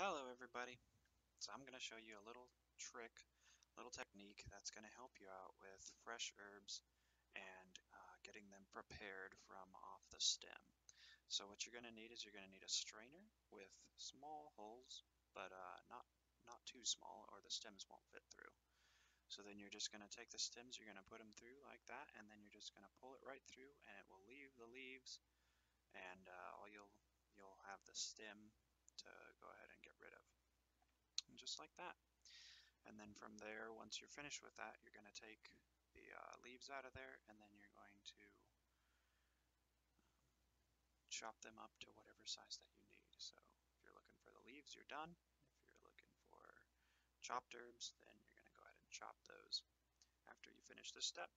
Hello everybody. So I'm going to show you a little trick, little technique that's going to help you out with fresh herbs and uh, getting them prepared from off the stem. So what you're going to need is you're going to need a strainer with small holes, but uh, not, not too small or the stems won't fit through. So then you're just going to take the stems, you're going to put them through like that, and then you're just going to pull it right through and it will leave the leaves and uh, you'll, you'll have the stem to go ahead and get rid of. And just like that. And then from there, once you're finished with that, you're going to take the uh, leaves out of there and then you're going to um, chop them up to whatever size that you need. So if you're looking for the leaves, you're done. If you're looking for chopped herbs, then you're going to go ahead and chop those after you finish this step.